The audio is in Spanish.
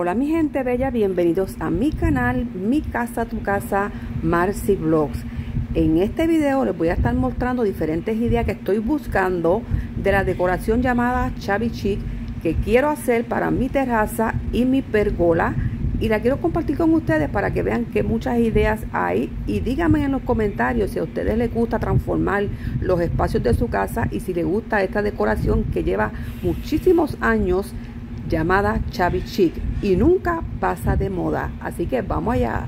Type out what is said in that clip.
Hola mi gente bella, bienvenidos a mi canal, mi casa, tu casa, Marcy Vlogs. En este video les voy a estar mostrando diferentes ideas que estoy buscando de la decoración llamada Chavi Chic que quiero hacer para mi terraza y mi pergola y la quiero compartir con ustedes para que vean que muchas ideas hay y díganme en los comentarios si a ustedes les gusta transformar los espacios de su casa y si les gusta esta decoración que lleva muchísimos años llamada Chavi Chic y nunca pasa de moda. Así que vamos allá.